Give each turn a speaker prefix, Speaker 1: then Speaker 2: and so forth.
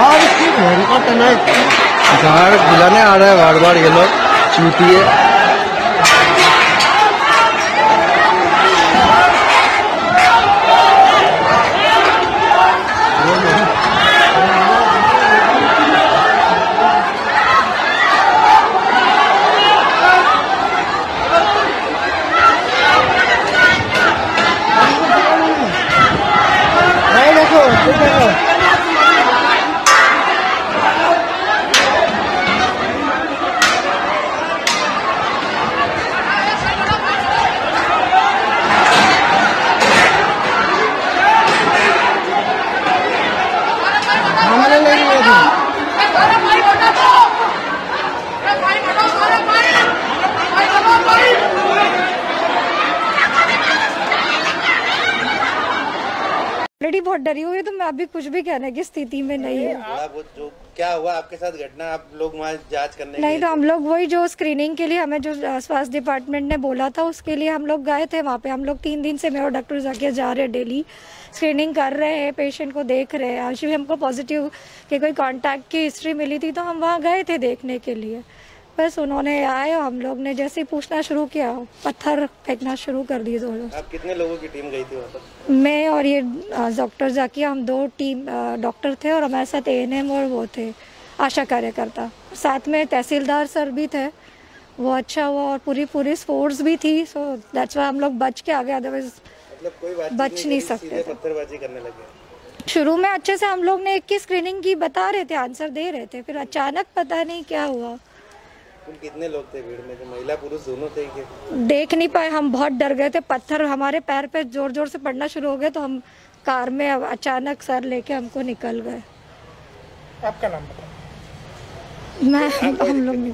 Speaker 1: हाँ है है
Speaker 2: झाड़ बुलाने आ रहा है बार बार ये लोग चूतिए।
Speaker 3: ऑलरेडी बहुत डरी हुई है तो मैं अभी कुछ भी कहने की स्थिति में नहीं हूँ।
Speaker 4: जो क्या हुआ? आपके साथ घटना आप लोग वहाँ जाँच करने
Speaker 3: नहीं तो हम लोग वही जो स्क्रीनिंग के लिए हमें जो स्वास्थ्य डिपार्टमेंट ने बोला था उसके लिए हम लोग गए थे। वहाँ पे हम लोग तीन दिन से मैं और डॉक्टर जाकिया जा रहे हैं डेली स्क्रीनिंग कर रहे हैं पेशेंट को देख रहे हैं। आज भी हमको पॉजिटिव कि कोई कांटेक्ट की हिस्ट्री मिली थी तो हम वहाँ गए थे देखने के लिए। बस उन्होंने आए और हम लोग ने जैसे ही पूछना शुरू किया पत्थर फेंकना शुरू कर दिए दोनों।
Speaker 4: आप कितने लोगों की टीम गई थी वहाँ पर?
Speaker 3: मैं और ये डॉक्टर जाकिया हम दो टीम डॉक्टर थे और हमारे साथ ए और वो थे आशा कार्यकर्ता। साथ में तहसीलदार सर भी थे वो अच्छा हुआ और पूरी पूरी फोर्स भी थी सो दैट्स वाई हम लोग बच के आ गए अदरवाइज़
Speaker 4: मतलब
Speaker 3: बच नहीं
Speaker 4: नहीं
Speaker 3: सकते
Speaker 4: पत्थरबाजी करने लगे।
Speaker 3: शुरू में अच्छे से हम लोग ने एक की स्क्रीनिंग की बता रहे थे आंसर दे रहे थे फिर अचानक पता नहीं क्या हुआ।
Speaker 4: कितने लोग थे भीड़ में? महिला पुरुष दोनों थे कि
Speaker 3: देख नहीं पाए हम बहुत डर गए थे। पत्थर हमारे पैर पे ज़ोर ज़ोर से पड़ना शुरू हो गए तो हम कार में अचानक सर लेके हमको निकल गए।
Speaker 1: आपका नाम बताओ।
Speaker 3: मैं हम लोग नहीं